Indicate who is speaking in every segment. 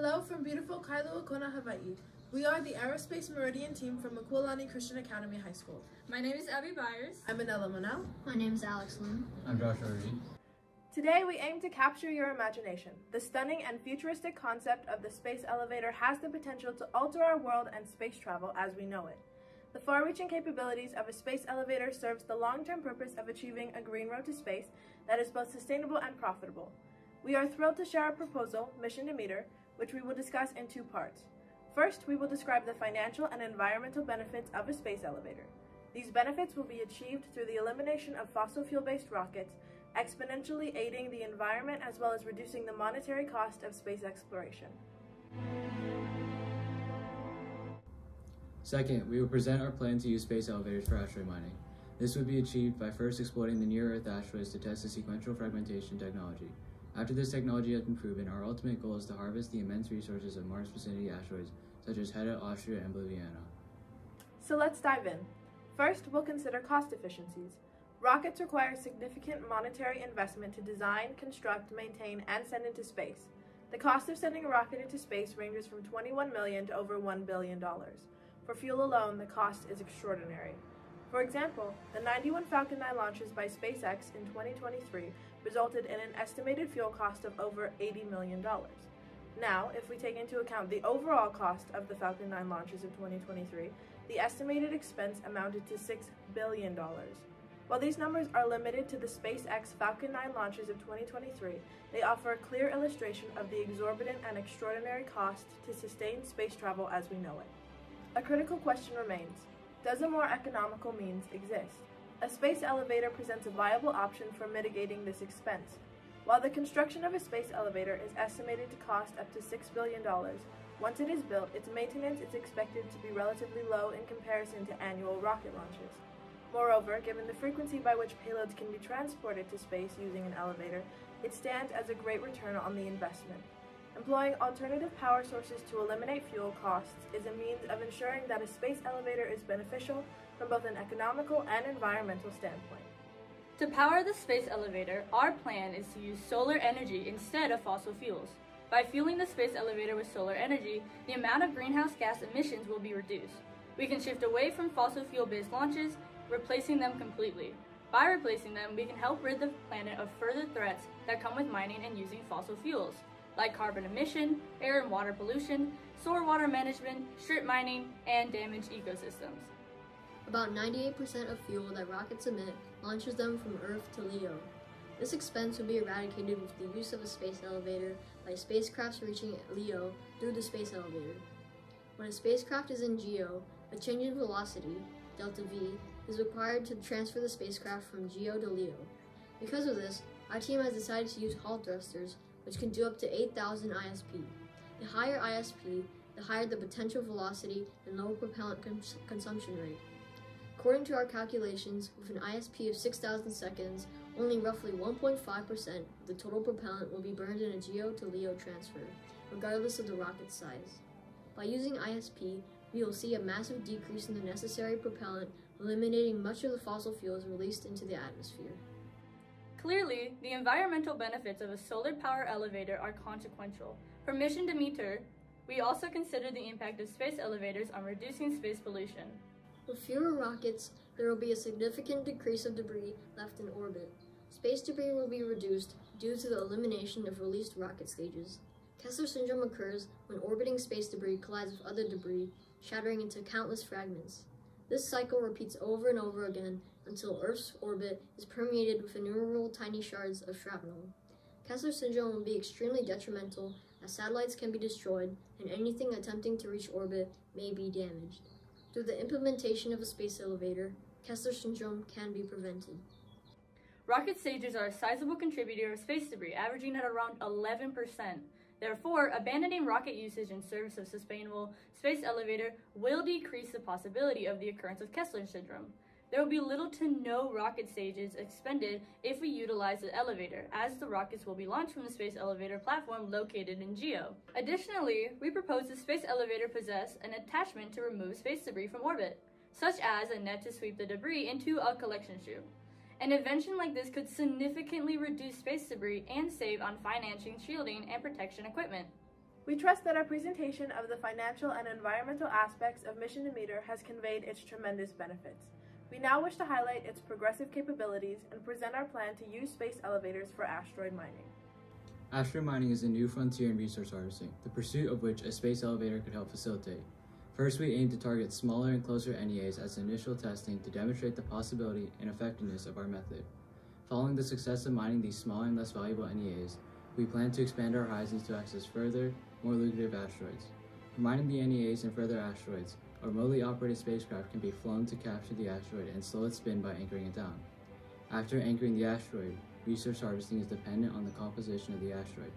Speaker 1: Hello from beautiful Kailua Kona, Hawaii. We are the Aerospace Meridian team from Makua Lani Christian Academy High School.
Speaker 2: My name is Abby Byers.
Speaker 1: I'm Anela Monell.
Speaker 3: My name is Alex Lim.
Speaker 4: I'm Joshua Reid.
Speaker 1: Today we aim to capture your imagination. The stunning and futuristic concept of the space elevator has the potential to alter our world and space travel as we know it. The far-reaching capabilities of a space elevator serves the long-term purpose of achieving a green road to space that is both sustainable and profitable. We are thrilled to share our proposal, Mission Demeter, which we will discuss in two parts. First, we will describe the financial and environmental benefits of a space elevator. These benefits will be achieved through the elimination of fossil fuel-based rockets, exponentially aiding the environment as well as reducing the monetary cost of space exploration.
Speaker 4: Second, we will present our plan to use space elevators for asteroid mining. This would be achieved by first exploiting the near-Earth asteroids to test the sequential fragmentation technology. After this technology has been proven, our ultimate goal is to harvest the immense resources of Mars vicinity asteroids such as Hedda, Austria, and Boliviana.
Speaker 1: So let's dive in. First, we'll consider cost efficiencies. Rockets require significant monetary investment to design, construct, maintain, and send into space. The cost of sending a rocket into space ranges from 21 million to over 1 billion dollars. For fuel alone, the cost is extraordinary. For example, the 91 Falcon 9 launches by SpaceX in 2023 resulted in an estimated fuel cost of over $80 million. Now, if we take into account the overall cost of the Falcon 9 launches in 2023, the estimated expense amounted to $6 billion. While these numbers are limited to the SpaceX Falcon 9 launches of 2023, they offer a clear illustration of the exorbitant and extraordinary cost to sustain space travel as we know it. A critical question remains Does a more economical means exist? A space elevator presents a viable option for mitigating this expense. While the construction of a space elevator is estimated to cost up to $6 billion, once it is built, its maintenance is expected to be relatively low in comparison to annual rocket launches. Moreover, given the frequency by which payloads can be transported to space using an elevator, it stands as a great return on the investment. Employing alternative power sources to eliminate fuel costs is a means of ensuring that a space elevator is beneficial from both an economical and environmental standpoint.
Speaker 2: To power the space elevator, our plan is to use solar energy instead of fossil fuels. By fueling the space elevator with solar energy, the amount of greenhouse gas emissions will be reduced. We can shift away from fossil fuel-based launches, replacing them completely. By replacing them, we can help rid the planet of further threats that come with mining and using fossil fuels, like carbon emission, air and water pollution, soil water management, strip mining, and damaged ecosystems.
Speaker 3: About 98% of fuel that rockets emit launches them from Earth to LEO. This expense will be eradicated with the use of a space elevator by spacecrafts reaching LEO through the space elevator. When a spacecraft is in GEO, a change in velocity, delta V, is required to transfer the spacecraft from GEO to LEO. Because of this, our team has decided to use Hall thrusters, which can do up to 8,000 ISP. The higher ISP, the higher the potential velocity and lower propellant cons consumption rate. According to our calculations, with an ISP of 6,000 seconds, only roughly 1.5% of the total propellant will be burned in a GEO to LEO transfer, regardless of the rocket's size. By using ISP, we will see a massive decrease in the necessary propellant, eliminating much of the fossil fuels released into the atmosphere.
Speaker 2: Clearly, the environmental benefits of a solar power elevator are consequential. For Mission Demeter, we also consider the impact of space elevators on reducing space pollution.
Speaker 3: With fewer rockets, there will be a significant decrease of debris left in orbit. Space debris will be reduced due to the elimination of released rocket stages. Kessler syndrome occurs when orbiting space debris collides with other debris, shattering into countless fragments. This cycle repeats over and over again until Earth's orbit is permeated with innumerable tiny shards of shrapnel. Kessler syndrome will be extremely detrimental as satellites can be destroyed and anything attempting to reach orbit may be damaged. Through the implementation of a space elevator, Kessler syndrome can be prevented.
Speaker 2: Rocket stages are a sizable contributor of space debris, averaging at around 11%. Therefore, abandoning rocket usage in service of sustainable space elevator will decrease the possibility of the occurrence of Kessler syndrome. There will be little to no rocket stages expended if we utilize the elevator, as the rockets will be launched from the space elevator platform located in GEO. Additionally, we propose the space elevator possess an attachment to remove space debris from orbit, such as a net to sweep the debris into a collection chute. An invention like this could significantly reduce space debris and save on financing, shielding, and protection equipment.
Speaker 1: We trust that our presentation of the financial and environmental aspects of Mission Demeter has conveyed its tremendous benefits. We now wish to highlight its progressive capabilities and present our plan to use space elevators for asteroid mining.
Speaker 4: Asteroid mining is a new frontier in resource harvesting, the pursuit of which a space elevator could help facilitate. First, we aim to target smaller and closer NEAs as initial testing to demonstrate the possibility and effectiveness of our method. Following the success of mining these smaller and less valuable NEAs, we plan to expand our horizons to access further, more lucrative asteroids. For mining the NEAs and further asteroids, a remotely operated spacecraft can be flown to capture the asteroid and slow its spin by anchoring it down. After anchoring the asteroid, resource harvesting is dependent on the composition of the asteroid.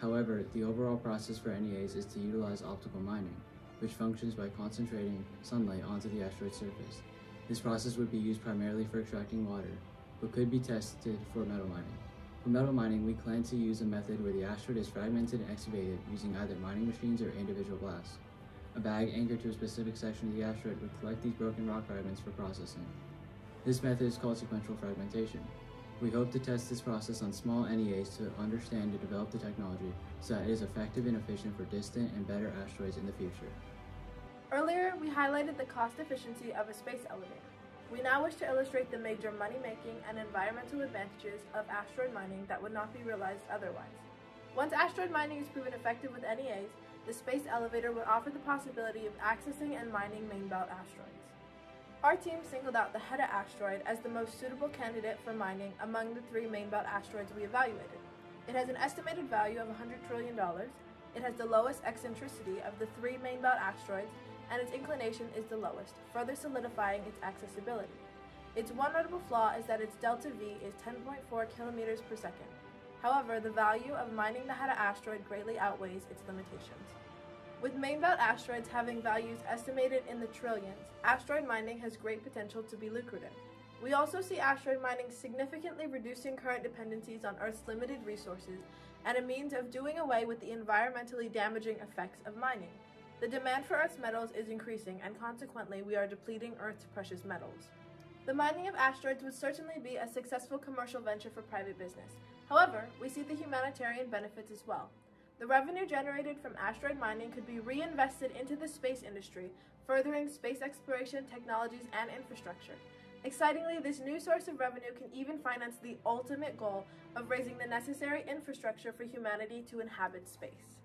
Speaker 4: However, the overall process for NEAs is to utilize optical mining, which functions by concentrating sunlight onto the asteroid's surface. This process would be used primarily for extracting water, but could be tested for metal mining. For metal mining, we plan to use a method where the asteroid is fragmented and excavated using either mining machines or individual blasts. A bag anchored to a specific section of the asteroid would collect these broken rock fragments for processing. This method is called sequential fragmentation. We hope to test this process on small NEAs to understand and develop the technology so that it is effective and efficient for distant and better asteroids in the future.
Speaker 1: Earlier, we highlighted the cost efficiency of a space elevator. We now wish to illustrate the major money-making and environmental advantages of asteroid mining that would not be realized otherwise. Once asteroid mining is proven effective with NEAs, the space elevator would offer the possibility of accessing and mining main belt asteroids. Our team singled out the Hedda asteroid as the most suitable candidate for mining among the three main belt asteroids we evaluated. It has an estimated value of $100 trillion, it has the lowest eccentricity of the three main belt asteroids, and its inclination is the lowest, further solidifying its accessibility. Its one notable flaw is that its delta V is 10.4 kilometers per second. However, the value of mining the Hedda asteroid greatly outweighs its limitations. With main belt asteroids having values estimated in the trillions, asteroid mining has great potential to be lucrative. We also see asteroid mining significantly reducing current dependencies on Earth's limited resources and a means of doing away with the environmentally damaging effects of mining. The demand for Earth's metals is increasing, and consequently, we are depleting Earth's precious metals. The mining of asteroids would certainly be a successful commercial venture for private business. However, we see the humanitarian benefits as well. The revenue generated from asteroid mining could be reinvested into the space industry, furthering space exploration technologies and infrastructure. Excitingly, this new source of revenue can even finance the ultimate goal of raising the necessary infrastructure for humanity to inhabit space.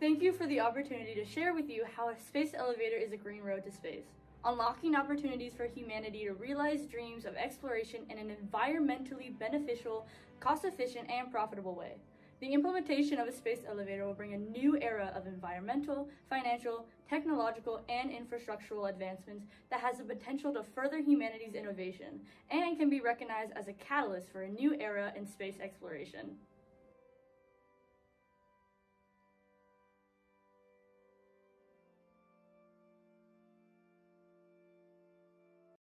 Speaker 2: Thank you for the opportunity to share with you how a space elevator is a green road to space, unlocking opportunities for humanity to realize dreams of exploration in an environmentally beneficial, cost efficient, and profitable way. The implementation of a space elevator will bring a new era of environmental, financial, technological, and infrastructural advancements that has the potential to further humanity's innovation and can be recognized as a catalyst for a new era in space exploration.